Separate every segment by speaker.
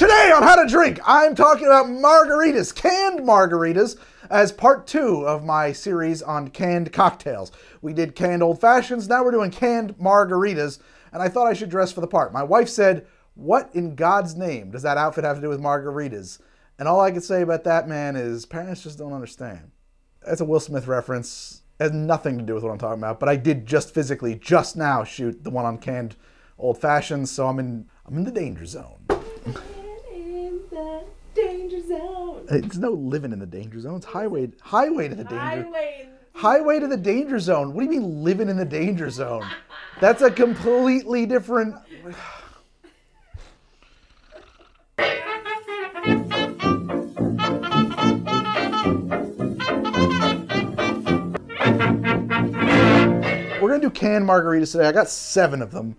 Speaker 1: Today on How to Drink, I'm talking about margaritas, canned margaritas, as part two of my series on canned cocktails. We did canned old fashions, now we're doing canned margaritas, and I thought I should dress for the part. My wife said, What in God's name does that outfit have to do with margaritas? And all I can say about that, man, is parents just don't understand. That's a Will Smith reference. It has nothing to do with what I'm talking about, but I did just physically, just now, shoot the one on canned old fashions, so I'm in I'm in the danger zone.
Speaker 2: In the danger zone.
Speaker 1: It's no living in the danger zone. It's highway highway to the danger
Speaker 2: Highway.
Speaker 1: highway to the danger zone. What do you mean living in the danger zone? That's a completely different. We're gonna do canned margaritas today. I got seven of them.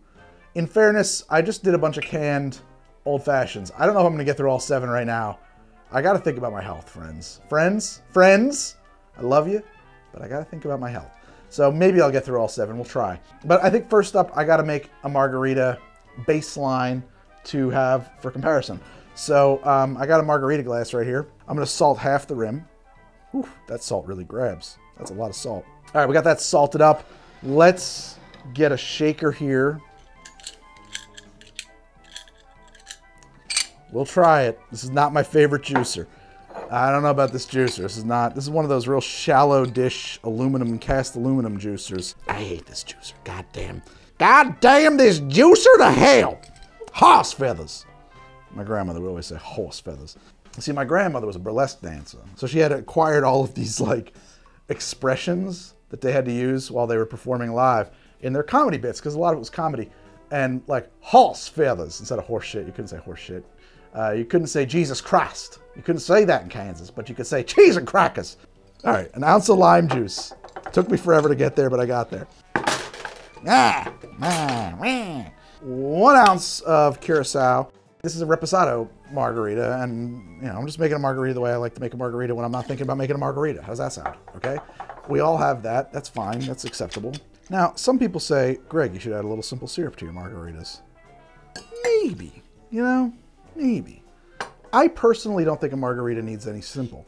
Speaker 1: In fairness, I just did a bunch of canned old fashions. I don't know if I'm gonna get through all seven right now. I gotta think about my health, friends. Friends, friends, I love you, but I gotta think about my health. So maybe I'll get through all seven. We'll try. But I think first up, I gotta make a margarita baseline to have for comparison. So um, I got a margarita glass right here. I'm gonna salt half the rim. Whew, that salt really grabs. That's a lot of salt. All right, we got that salted up. Let's get a shaker here. We'll try it. This is not my favorite juicer. I don't know about this juicer. This is not. This is one of those real shallow dish aluminum cast aluminum juicers. I hate this juicer. God damn. God damn this juicer to hell. Horse feathers. My grandmother would always say horse feathers. See, my grandmother was a burlesque dancer, so she had acquired all of these like expressions that they had to use while they were performing live in their comedy bits, because a lot of it was comedy. And like horse feathers instead of horse shit. You couldn't say horse shit. Uh, you couldn't say Jesus Christ. You couldn't say that in Kansas, but you could say cheese and crackers. All right, an ounce of lime juice. Took me forever to get there, but I got there. Ah, ah. One ounce of curacao. This is a reposado margarita, and you know I'm just making a margarita the way I like to make a margarita when I'm not thinking about making a margarita. How's that sound? Okay, we all have that. That's fine. That's acceptable. Now, some people say, Greg, you should add a little simple syrup to your margaritas. Maybe, you know, maybe. I personally don't think a margarita needs any simple.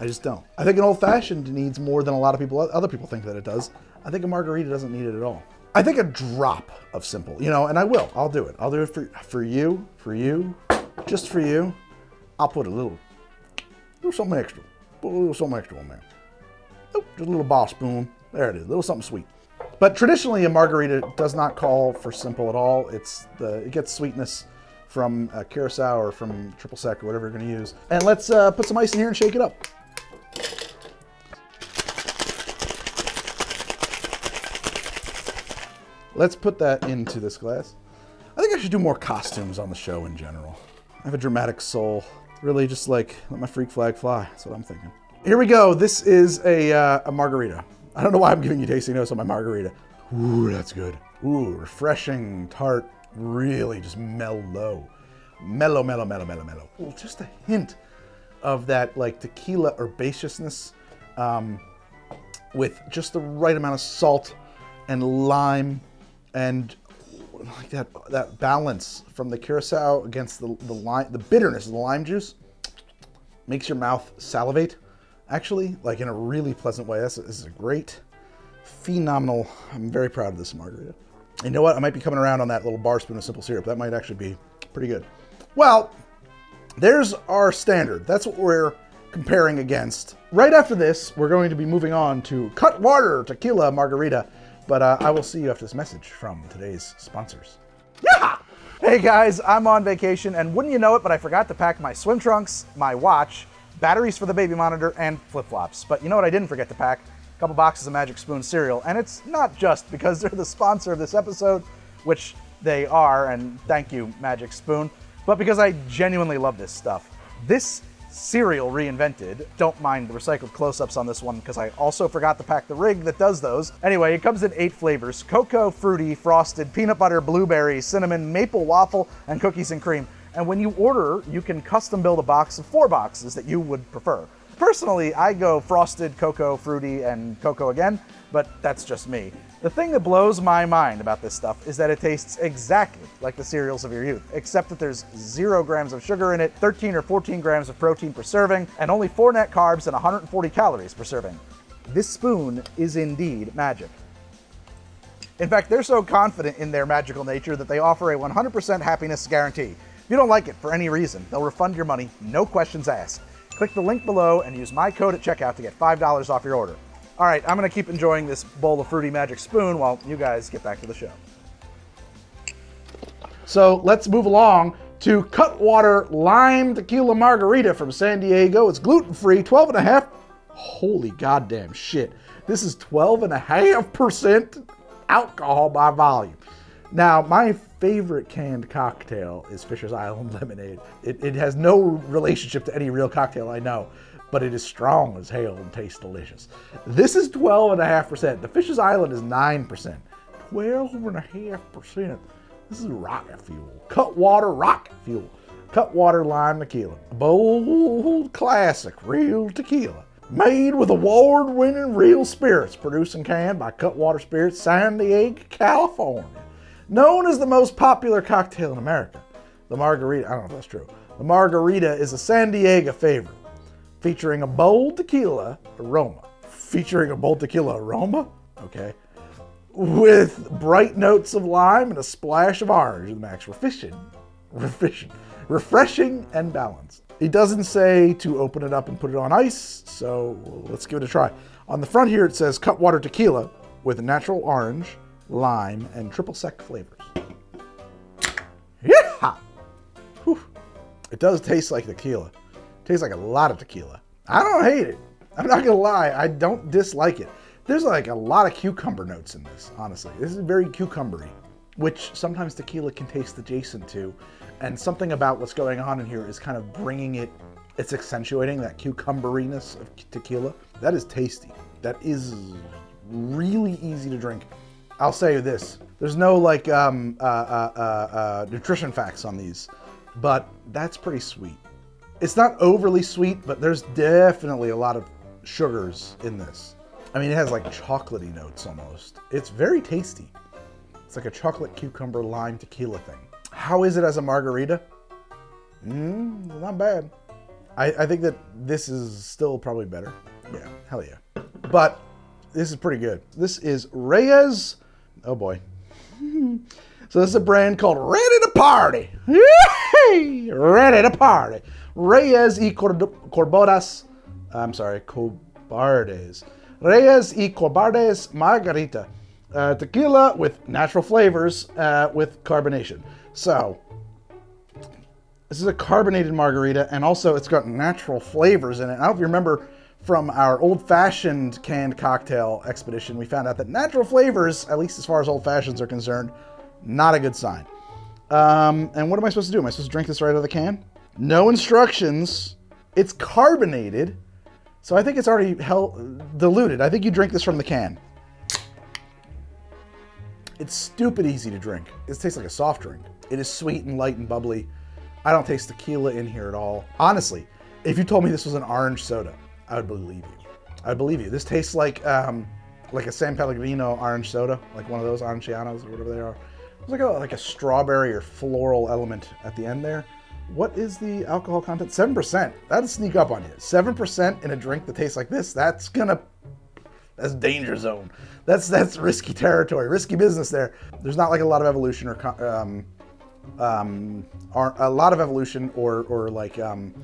Speaker 1: I just don't. I think an old fashioned needs more than a lot of people, other people think that it does. I think a margarita doesn't need it at all. I think a drop of simple, you know, and I will. I'll do it. I'll do it for for you, for you, just for you. I'll put a little, little something extra. Put a little something extra on there. Oh, just a little bar spoon. There it is. A little something sweet. But traditionally, a margarita does not call for simple at all. It's the it gets sweetness from uh, curacao or from triple sec or whatever you're to use. And let's uh, put some ice in here and shake it up. Let's put that into this glass. I think I should do more costumes on the show in general. I have a dramatic soul. Really just like let my freak flag fly. That's what I'm thinking. Here we go. This is a, uh, a margarita. I don't know why I'm giving you tasting notes on my margarita. Ooh, that's good. Ooh, refreshing, tart, really just mellow. Mellow, mellow, mellow, mellow, mellow. Ooh, just a hint of that like tequila herbaceousness um, with just the right amount of salt and lime and like that that balance from the curacao against the the lime the bitterness of the lime juice makes your mouth salivate actually like in a really pleasant way this is a great phenomenal i'm very proud of this margarita you know what i might be coming around on that little bar spoon of simple syrup that might actually be pretty good well there's our standard that's what we're comparing against right after this we're going to be moving on to cutwater tequila margarita but uh, I will see you after this message from today's sponsors. Yeah! Hey guys, I'm on vacation, and wouldn't you know it, but I forgot to pack my swim trunks, my watch, batteries for the baby monitor, and flip flops. But you know what I didn't forget to pack? A couple boxes of Magic Spoon cereal. And it's not just because they're the sponsor of this episode, which they are, and thank you, Magic Spoon, but because I genuinely love this stuff. This cereal reinvented. Don't mind the recycled close-ups on this one because I also forgot to pack the rig that does those. Anyway, it comes in eight flavors, cocoa, fruity, frosted, peanut butter, blueberry, cinnamon, maple waffle, and cookies and cream. And when you order, you can custom build a box of four boxes that you would prefer. Personally, I go frosted, cocoa, fruity, and cocoa again, but that's just me. The thing that blows my mind about this stuff is that it tastes exactly like the cereals of your youth, except that there's zero grams of sugar in it, 13 or 14 grams of protein per serving, and only four net carbs and 140 calories per serving. This spoon is indeed magic. In fact, they're so confident in their magical nature that they offer a 100% happiness guarantee. If you don't like it for any reason, they'll refund your money, no questions asked. Click the link below and use my code at checkout to get $5 off your order. All right, I'm gonna keep enjoying this bowl of Fruity Magic Spoon while you guys get back to the show. So let's move along to Cutwater Lime Tequila Margarita from San Diego. It's gluten free, 12 and a half. Holy goddamn shit. This is 12 and a half percent alcohol by volume. Now, my favorite canned cocktail is Fisher's Island Lemonade. It, it has no relationship to any real cocktail I know, but it is strong as hell and tastes delicious. This is 12.5%. The Fisher's Island is 9%. 12.5%. This is rocket fuel. Cutwater rocket fuel. Cutwater lime tequila. Bold classic real tequila. Made with award winning real spirits. Produced and canned by Cutwater Spirits, San Diego, California. Known as the most popular cocktail in America. The margarita, I don't know if that's true. The margarita is a San Diego favorite, featuring a bold tequila aroma. Featuring a bold tequila aroma? Okay with bright notes of lime and a splash of orange the max. Refreshing, refreshing, refreshing and balanced. It doesn't say to open it up and put it on ice, so let's give it a try. On the front here it says Cutwater Tequila with natural orange, lime, and triple sec flavors. Yeah! Whew. It does taste like tequila. It tastes like a lot of tequila. I don't hate it. I'm not gonna lie, I don't dislike it. There's like a lot of cucumber notes in this, honestly. This is very cucumbery, which sometimes tequila can taste adjacent to. And something about what's going on in here is kind of bringing it, it's accentuating that cucumberiness of tequila. That is tasty. That is really easy to drink. I'll say this there's no like um, uh, uh, uh, uh, nutrition facts on these, but that's pretty sweet. It's not overly sweet, but there's definitely a lot of sugars in this. I mean, it has like chocolatey notes almost. It's very tasty. It's like a chocolate cucumber lime tequila thing. How is it as a margarita? Mmm, not bad. I, I think that this is still probably better. Yeah, hell yeah. But this is pretty good. This is Reyes. Oh boy. so this is a brand called Ready to Party. Ready to Party. Reyes y Corboras. I'm sorry, Cobardes. Reyes y Cobardes Margarita. Uh, tequila with natural flavors uh, with carbonation. So, this is a carbonated margarita, and also it's got natural flavors in it. I don't know if you remember from our old fashioned canned cocktail expedition, we found out that natural flavors, at least as far as old fashions are concerned, not a good sign. Um, and what am I supposed to do? Am I supposed to drink this right out of the can? No instructions. It's carbonated. So I think it's already diluted. I think you drink this from the can. It's stupid easy to drink. It tastes like a soft drink. It is sweet and light and bubbly. I don't taste tequila in here at all. Honestly, if you told me this was an orange soda, I would believe you. I believe you. This tastes like um, like a San Pellegrino orange soda, like one of those arancianos or whatever they are. It's like a, like a strawberry or floral element at the end there. What is the alcohol content? 7%. That'll sneak up on you. 7% in a drink that tastes like this, that's gonna that's danger zone. That's that's risky territory, risky business there. There's not like a lot of evolution or um, um, a lot of evolution or or like um,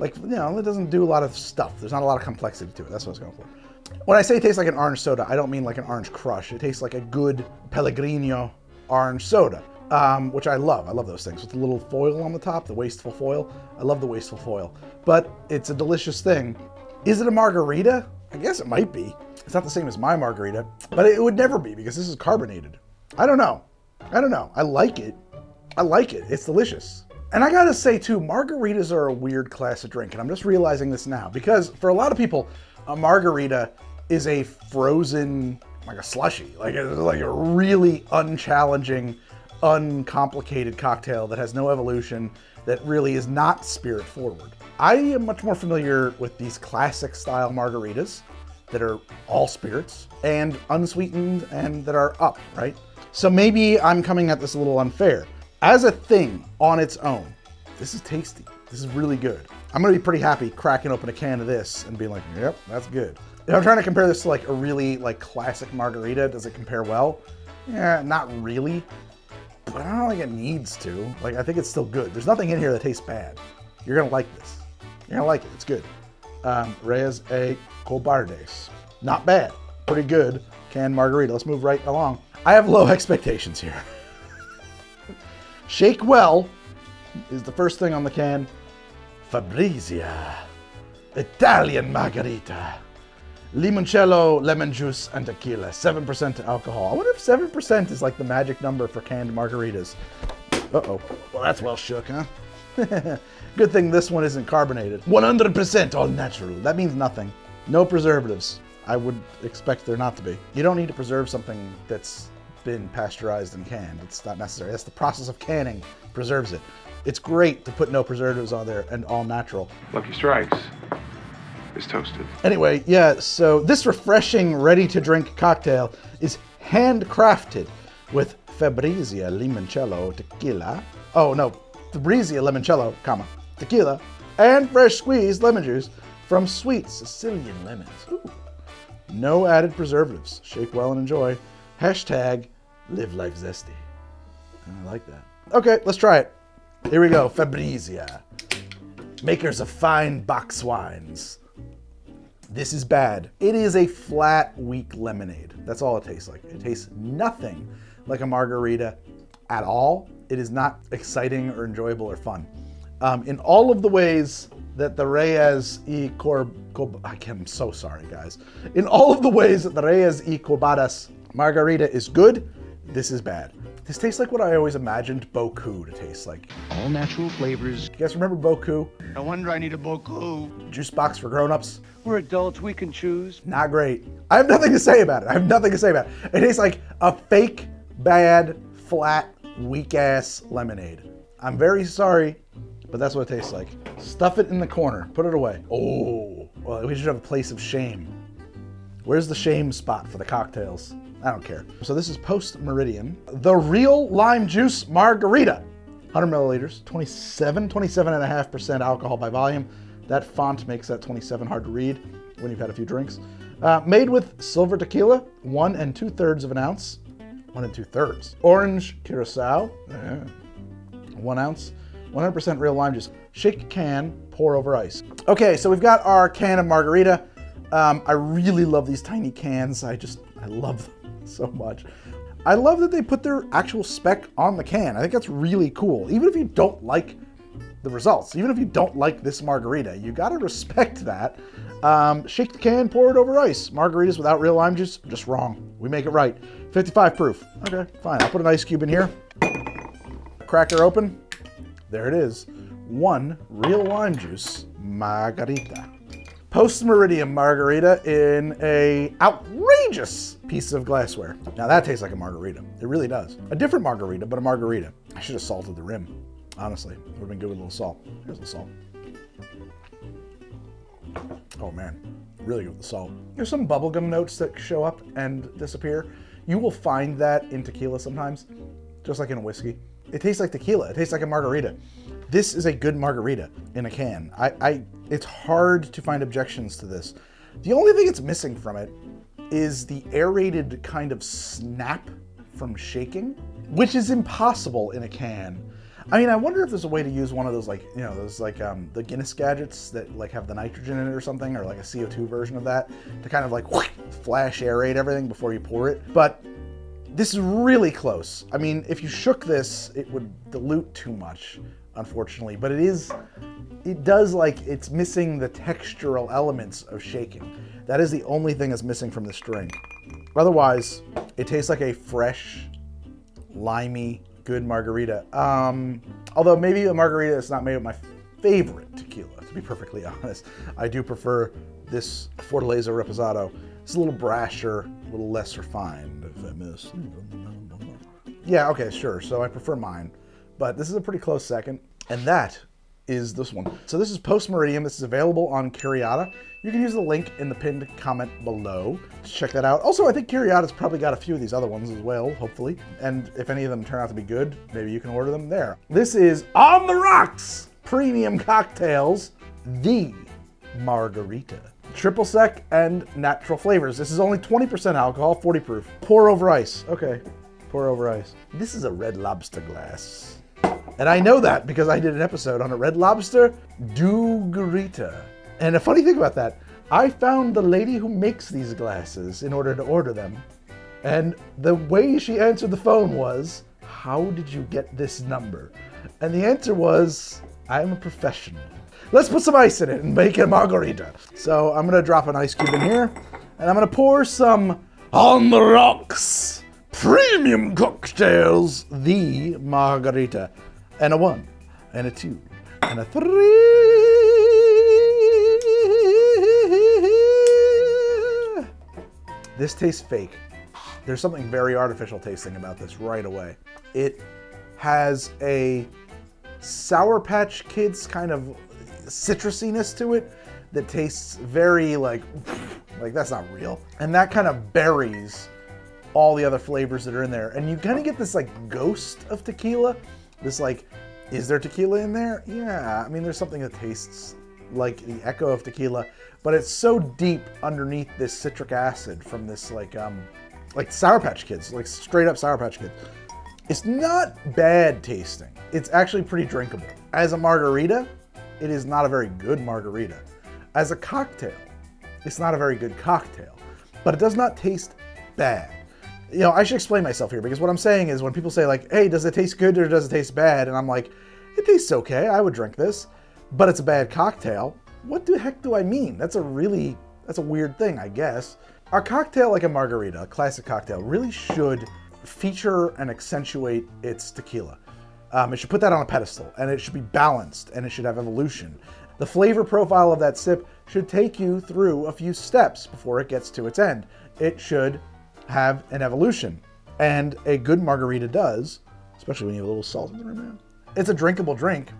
Speaker 1: like you know it doesn't do a lot of stuff. There's not a lot of complexity to it. That's what I was going for. When I say it tastes like an orange soda, I don't mean like an orange crush. It tastes like a good Pellegrino orange soda, um, which I love. I love those things with the little foil on the top, the wasteful foil. I love the wasteful foil, but it's a delicious thing. Is it a margarita? I guess it might be. It's not the same as my margarita, but it would never be because this is carbonated. I don't know. I don't know. I like it. I like it. It's delicious. And I gotta say too, margaritas are a weird class of drink, and I'm just realizing this now because for a lot of people, a margarita is a frozen, like a slushy, like a, like a really unchallenging, uncomplicated cocktail that has no evolution, that really is not spirit forward. I am much more familiar with these classic style margaritas that are all spirits and unsweetened and that are up, right? So maybe I'm coming at this a little unfair. As a thing on its own, this is tasty. This is really good. I'm gonna be pretty happy cracking open a can of this and being like, yep, that's good. If I'm trying to compare this to like a really like classic margarita, does it compare well? Yeah, not really. But I don't think it needs to. Like, I think it's still good. There's nothing in here that tastes bad. You're gonna like this. You're gonna like it. It's good. Um, Reyes a Cobardes. Not bad. Pretty good. Canned margarita. Let's move right along. I have low expectations here. Shake well is the first thing on the can. Fabrizia. Italian margarita. Limoncello, lemon juice, and tequila. 7% alcohol. I wonder if 7% is like the magic number for canned margaritas. Uh-oh. Well, that's well shook, huh? Good thing this one isn't carbonated. 100% all natural. That means nothing. No preservatives. I would expect there not to be. You don't need to preserve something that's been pasteurized and canned. It's not necessary. That's the process of canning preserves it. It's great to put no preservatives on there and all natural.
Speaker 3: Lucky Strikes is toasted.
Speaker 1: Anyway, yeah, so this refreshing, ready to drink cocktail is handcrafted with Fabrizia Limoncello tequila. Oh, no, Fabrizia Limoncello, comma, tequila, and fresh squeezed lemon juice from sweet Sicilian lemons. Ooh. No added preservatives. Shake well and enjoy. Hashtag live life zesty. I like that. Okay, let's try it. Here we go. Fabrizia. Makers of fine box wines. This is bad. It is a flat, weak lemonade. That's all it tastes like. It tastes nothing like a margarita at all. It is not exciting or enjoyable or fun. Um, in all of the ways that the Reyes y Cor... Cor- I am so sorry, guys. In all of the ways that the Reyes y Corbadas margarita is good, this is bad. This tastes like what I always imagined Boku to taste like.
Speaker 4: All natural flavors.
Speaker 1: You guys remember Boku?
Speaker 4: No wonder I need a Boku.
Speaker 1: Juice box for grown-ups?
Speaker 4: We're adults, we can choose.
Speaker 1: Not great. I have nothing to say about it. I have nothing to say about it. It tastes like a fake, bad, flat, weak ass lemonade. I'm very sorry, but that's what it tastes like. Stuff it in the corner. Put it away. Oh, well, we should have a place of shame. Where's the shame spot for the cocktails? I don't care. So this is post meridiem. The real lime juice margarita. 100 milliliters, 27, 27.5% alcohol by volume. That font makes that 27 hard to read when you've had a few drinks. Uh, made with silver tequila, one and two thirds of an ounce. One and two thirds. Orange curacao, yeah. one ounce. 100% real lime juice. Shake can, pour over ice. Okay, so we've got our can of margarita. Um, I really love these tiny cans. I just, I love them so much. I love that they put their actual spec on the can. I think that's really cool. Even if you don't like the results, even if you don't like this margarita, you gotta respect that. Um, shake the can, pour it over ice. Margaritas without real lime juice, just wrong. We make it right. 55 proof. Okay, fine. I'll put an ice cube in here. Cracker open. There it is. One real lime juice margarita. Post Meridiem margarita in a outrageous piece of glassware. Now that tastes like a margarita. It really does. A different margarita, but a margarita. I should have salted the rim. Honestly, it would have been good with a little salt. Here's the salt. Oh man, really good with the salt. There's some bubblegum notes that show up and disappear. You will find that in tequila sometimes, just like in a whiskey. It tastes like tequila. It tastes like a margarita. This is a good margarita in a can. I, I it's hard to find objections to this. The only thing it's missing from it is the aerated kind of snap from shaking, which is impossible in a can. I mean, I wonder if there's a way to use one of those like, you know, those like um, the Guinness gadgets that like have the nitrogen in it or something, or like a CO2 version of that to kind of like flash aerate everything before you pour it. But this is really close. I mean, if you shook this, it would dilute too much, unfortunately. But it is, it does like, it's missing the textural elements of shaking. That is the only thing that's missing from this drink. Otherwise, it tastes like a fresh, limey, good margarita. Um, although maybe a margarita that's not made with my favorite tequila, to be perfectly honest. I do prefer this Fortaleza Reposado. It's a little brasher, a little less refined, if I miss. Yeah, okay, sure. So I prefer mine. But this is a pretty close second. And that is this one. So this is Post Meridiem. This is available on Curiada. You can use the link in the pinned comment below to check that out. Also, I think Curiada's probably got a few of these other ones as well, hopefully. And if any of them turn out to be good, maybe you can order them there. This is On the Rocks Premium Cocktails, the Margarita. Triple sec and natural flavors. This is only 20% alcohol, 40 proof. Pour over ice. Okay, pour over ice. This is a red lobster glass. And I know that because I did an episode on a red lobster DEW Garita. And a funny thing about that, I found the lady who makes these glasses in order to order them. And the way she answered the phone was, How did you get this number? And the answer was, I'm a professional. Let's put some ice in it and make a margarita. So I'm gonna drop an ice cube in here, and I'm gonna pour some on the rocks premium cocktails, the margarita, and a one, and a two, and a three. This tastes fake. There's something very artificial tasting about this right away. It has a Sour Patch Kids kind of citrusiness to it that tastes very like, like that's not real. And that kind of buries all the other flavors that are in there. And you kind of get this like ghost of tequila. This like, is there tequila in there? Yeah, I mean, there's something that tastes like the echo of tequila, but it's so deep underneath this citric acid from this like, um, like Sour Patch Kids, like straight up Sour Patch Kids. It's not bad tasting. It's actually pretty drinkable. As a margarita, it is not a very good margarita. As a cocktail, it's not a very good cocktail, but it does not taste bad. You know, I should explain myself here because what I'm saying is when people say like, "Hey, does it taste good or does it taste bad?" and I'm like, "It tastes okay. I would drink this." But it's a bad cocktail. What the heck do I mean? That's a really that's a weird thing, I guess. A cocktail like a margarita, a classic cocktail, really should feature and accentuate its tequila. Um, it should put that on a pedestal and it should be balanced and it should have evolution. The flavor profile of that sip should take you through a few steps before it gets to its end. It should have an evolution. And a good margarita does, especially when you have a little salt in there, man. It's a drinkable drink,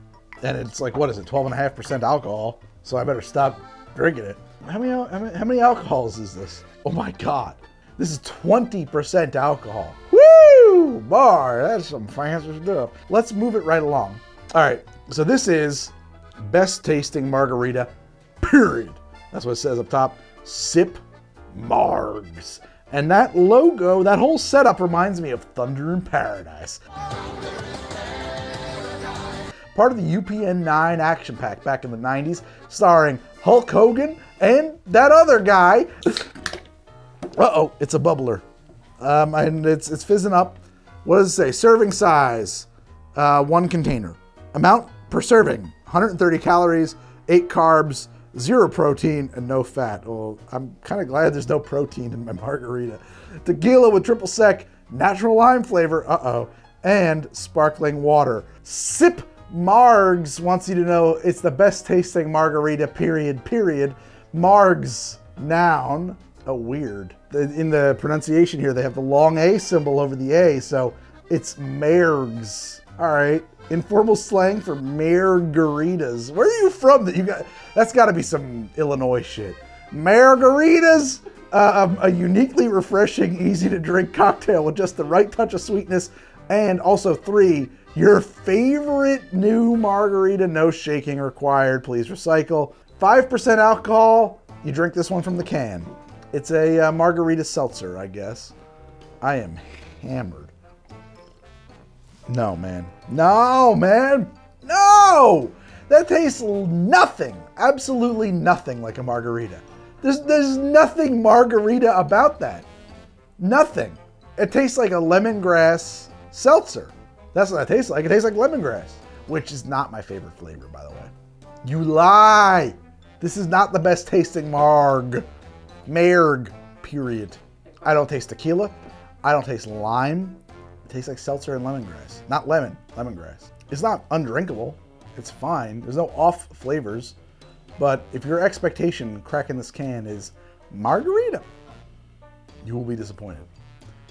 Speaker 1: and it's like, what is it, 12.5% alcohol, so I better stop drinking it. How many, how many, how many alcohols is this? Oh my God. This is 20% alcohol. Woo! Bar, that's some fancy stuff. Let's move it right along. All right, so this is best tasting margarita, period. That's what it says up top. Sip Margs. And that logo, that whole setup reminds me of Thunder in Paradise. Part of the UPN 9 action pack back in the 90s, starring Hulk Hogan and that other guy. Uh oh, it's a bubbler. Um, and it's, it's fizzing up. What does it say? Serving size, uh, one container. Amount per serving, 130 calories, 8 carbs, zero protein, and no fat. Well, I'm kind of glad there's no protein in my margarita. Tequila with triple sec, natural lime flavor, uh oh, and sparkling water. Sip Margs wants you to know it's the best tasting margarita, period, period. Margs, noun. Oh, weird. In the pronunciation here, they have the long A symbol over the A, so it's Margs. All right. Informal slang for margaritas. Where are you from? That you got? That's got to be some Illinois shit. Margaritas, uh, um, a uniquely refreshing, easy to drink cocktail with just the right touch of sweetness, and also three, your favorite new margarita, no shaking required. Please recycle. Five percent alcohol. You drink this one from the can. It's a uh, margarita seltzer, I guess. I am hammered. No, man. No, man. No! That tastes nothing, absolutely nothing like a margarita. There's, there's nothing margarita about that. Nothing. It tastes like a lemongrass seltzer. That's what it tastes like. It tastes like lemongrass, which is not my favorite flavor, by the way. You lie. This is not the best tasting marg. Marg, period. I don't taste tequila. I don't taste lime. Tastes like seltzer and lemongrass. Not lemon, lemongrass. It's not undrinkable. It's fine. There's no off flavors. But if your expectation cracking this can is margarita, you will be disappointed.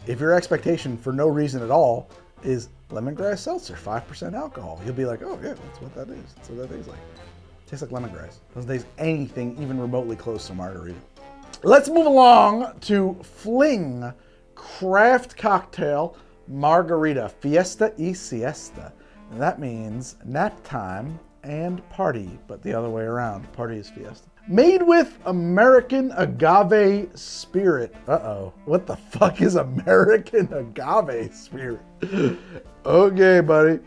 Speaker 1: If your expectation for no reason at all is lemongrass seltzer, 5% alcohol, you'll be like, oh yeah, that's what that is. That's what that tastes like. Tastes like lemongrass. Doesn't taste anything even remotely close to margarita. Let's move along to Fling Craft Cocktail Margarita Fiesta y Siesta. And that means nap time and party, but the other way around. Party is fiesta. Made with American agave spirit. Uh oh. What the fuck is American agave spirit? okay, buddy.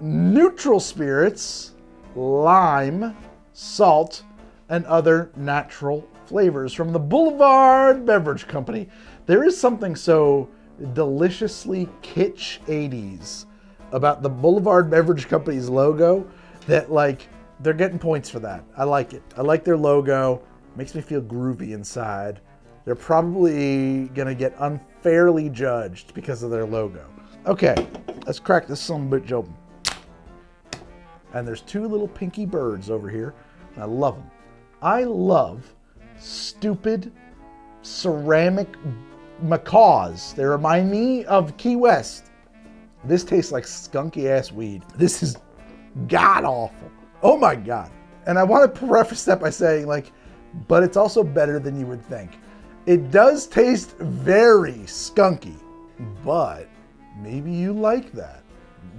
Speaker 1: Neutral spirits, lime, salt, and other natural flavors from the Boulevard Beverage Company. There is something so deliciously kitsch 80s about the Boulevard Beverage Company's logo that like they're getting points for that. I like it. I like their logo. Makes me feel groovy inside. They're probably gonna get unfairly judged because of their logo. Okay, let's crack this some bitch open. And there's two little pinky birds over here, I love them. I love stupid ceramic macaws. They remind me of Key West. This tastes like skunky ass weed. This is god awful. Oh my god. And I want to preface that by saying, like, but it's also better than you would think. It does taste very skunky, but maybe you like that.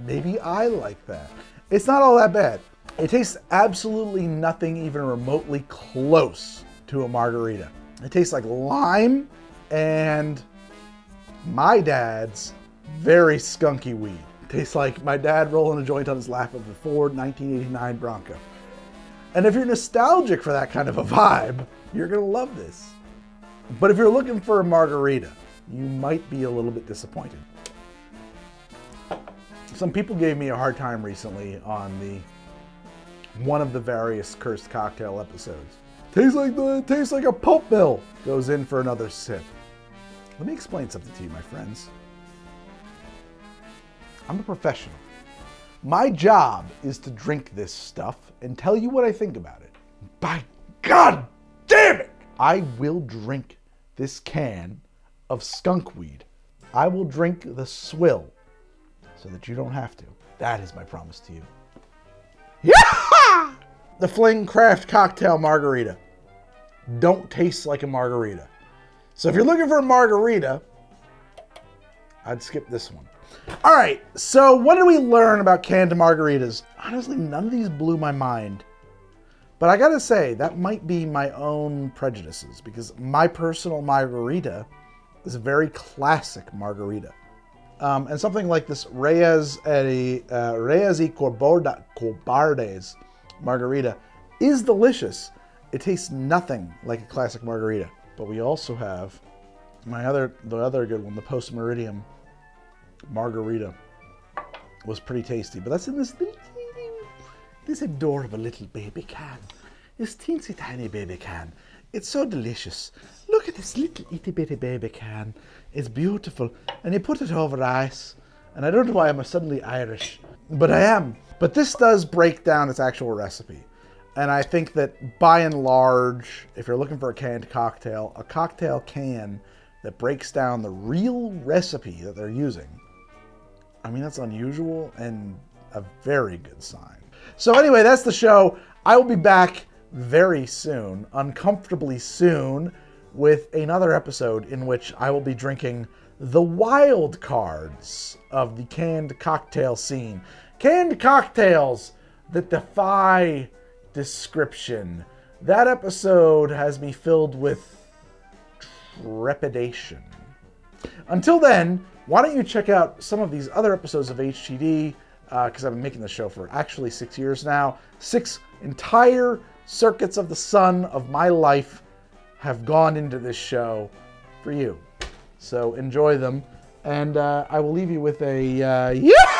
Speaker 1: Maybe I like that. It's not all that bad. It tastes absolutely nothing even remotely close to a margarita. It tastes like lime and my dad's very skunky weed. Tastes like my dad rolling a joint on his lap of a Ford 1989 Bronco. And if you're nostalgic for that kind of a vibe, you're gonna love this. But if you're looking for a margarita, you might be a little bit disappointed. Some people gave me a hard time recently on the one of the various cursed cocktail episodes. Tastes like the tastes like a pulp mill. Goes in for another sip. Let me explain something to you, my friends. I'm a professional. My job is to drink this stuff and tell you what I think about it. By God damn it! I will drink this can of skunk weed. I will drink the swill so that you don't have to. That is my promise to you. Yeah! The Fling Craft Cocktail Margarita. Don't taste like a margarita. So if you're looking for a margarita, I'd skip this one. All right, so what did we learn about canned margaritas? Honestly, none of these blew my mind. But I gotta say, that might be my own prejudices because my personal margarita is a very classic margarita. Um, and something like this Reyes, uh, Reyes y Corborda, Cobardes margarita is delicious. It tastes nothing like a classic margarita. But we also have my other, the other good one, the Post Meridiem margarita was pretty tasty. But that's in this this adorable little baby can. This teensy tiny baby can. It's so delicious. Look at this little itty bitty baby can. It's beautiful. And you put it over ice. And I don't know why I'm suddenly Irish, but I am. But this does break down its actual recipe. And I think that by and large, if you're looking for a canned cocktail, a cocktail can that breaks down the real recipe that they're using I mean, that's unusual and a very good sign. So, anyway, that's the show. I will be back very soon, uncomfortably soon, with another episode in which I will be drinking the wild cards of the canned cocktail scene. Canned cocktails that defy description. That episode has me filled with trepidation. Until then, why don't you check out some of these other episodes of HTD? Because uh, I've been making the show for actually six years now. Six entire circuits of the sun of my life have gone into this show for you. So enjoy them. And uh, I will leave you with a uh, yeah!